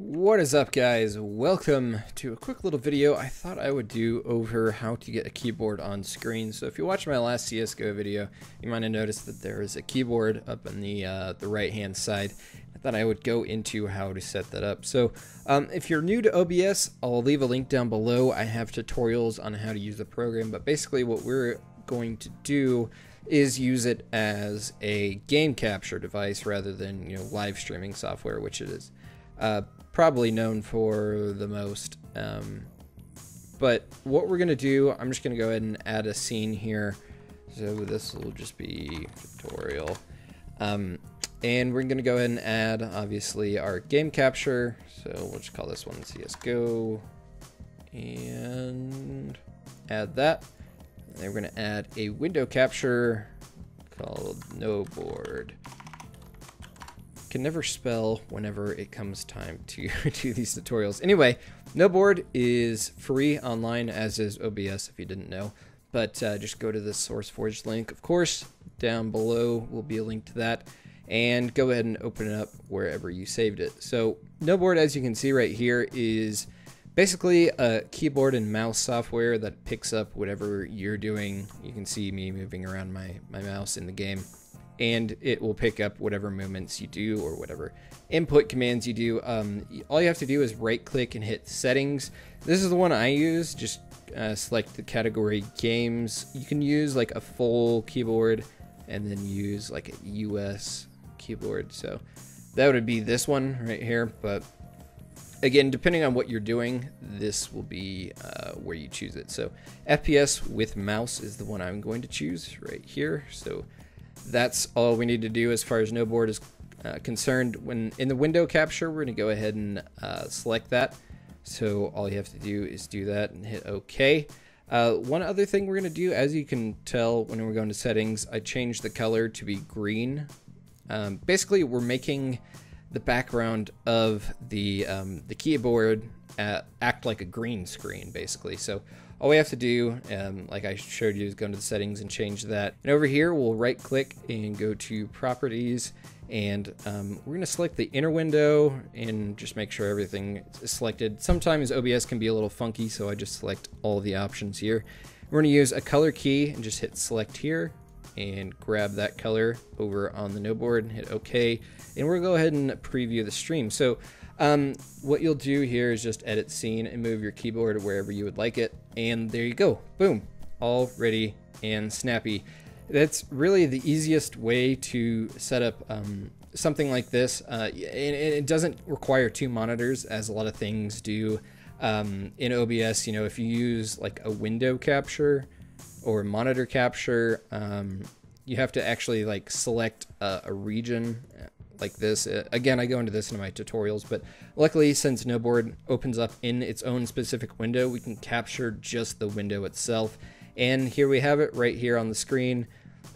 What is up guys? Welcome to a quick little video I thought I would do over how to get a keyboard on screen. So if you watched my last CSGO video, you might have noticed that there is a keyboard up on the, uh, the right hand side. I thought I would go into how to set that up. So um, if you're new to OBS, I'll leave a link down below. I have tutorials on how to use the program, but basically what we're going to do is use it as a game capture device rather than you know live streaming software, which it is. Uh, probably known for the most. Um, but what we're going to do, I'm just going to go ahead and add a scene here. So this will just be tutorial. Um, and we're going to go ahead and add, obviously, our game capture. So we'll just call this one CSGO. And add that. And then we're going to add a window capture called Nohboard can never spell whenever it comes time to do these tutorials. Anyway, Nohboard is free online, as is OBS if you didn't know. But uh, just go to the SourceForge link. Of course, down below will be a link to that. And go ahead and open it up wherever you saved it. So Nohboard, as you can see right here, is basically a keyboard and mouse software that picks up whatever you're doing. You can see me moving around my, my mouse in the game and it will pick up whatever movements you do or whatever input commands you do. Um, all you have to do is right click and hit settings. This is the one I use. Just uh, select the category games. You can use like a full keyboard and then use like a US keyboard. So that would be this one right here. But again, depending on what you're doing, this will be uh, where you choose it. So FPS with mouse is the one I'm going to choose right here. So that's all we need to do as far as Nohboard is uh, concerned. When in the window capture, we're going to go ahead and uh, select that. So all you have to do is do that and hit OK. Uh, one other thing we're going to do, as you can tell when we're going to settings, I changed the color to be green. Um, basically, we're making the background of the um, the keyboard uh, act like a green screen, basically. So all we have to do, um, like I showed you, is go into the settings and change that. And over here, we'll right click and go to properties. And um, we're going to select the inner window and just make sure everything is selected. Sometimes OBS can be a little funky, so I just select all the options here. We're to use a color key and just hit select here and grab that color over on the Nohboard and hit OK. And we'll go ahead and preview the stream. So um, what you'll do here is just edit scene and move your keyboard wherever you would like it. And there you go. Boom. All ready and snappy. That's really the easiest way to set up um, something like this. Uh, and it doesn't require two monitors as a lot of things do um, in OBS. You know, if you use like a window capture or monitor capture, um, you have to actually like select a, a region like this. Uh, again, I go into this in my tutorials, but luckily since Nohboard opens up in its own specific window, we can capture just the window itself. And here we have it right here on the screen.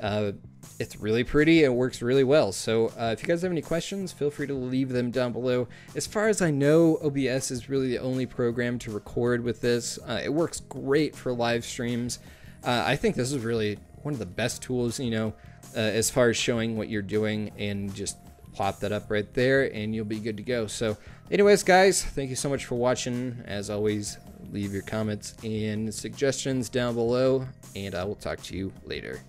Uh, it's really pretty. It works really well. So uh, if you guys have any questions, feel free to leave them down below. As far as I know, OBS is really the only program to record with this. Uh, it works great for live streams. Uh, I think this is really one of the best tools, you know, uh, as far as showing what you're doing and just plop that up right there and you'll be good to go. So anyways, guys, thank you so much for watching. As always, leave your comments and suggestions down below and I will talk to you later.